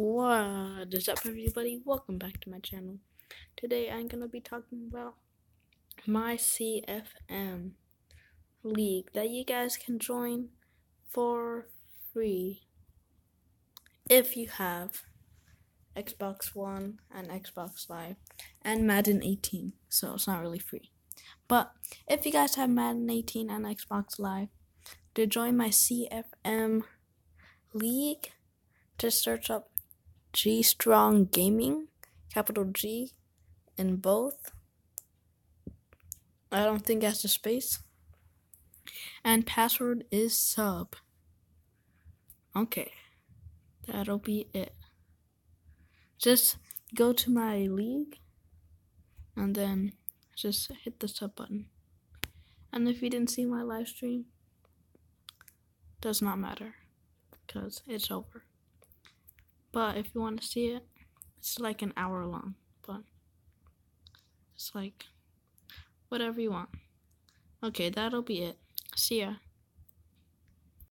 What is up, everybody? Welcome back to my channel. Today, I'm gonna be talking about my CFM league that you guys can join for free if you have Xbox One and Xbox Live and Madden 18. So it's not really free, but if you guys have Madden 18 and Xbox Live, to join my CFM league, just search up G Strong Gaming, capital G in both. I don't think that's the space. And password is sub. Okay. That'll be it. Just go to my league and then just hit the sub button. And if you didn't see my live stream, does not matter because it's over. But if you want to see it, it's like an hour long. But it's like whatever you want. Okay, that'll be it. See ya.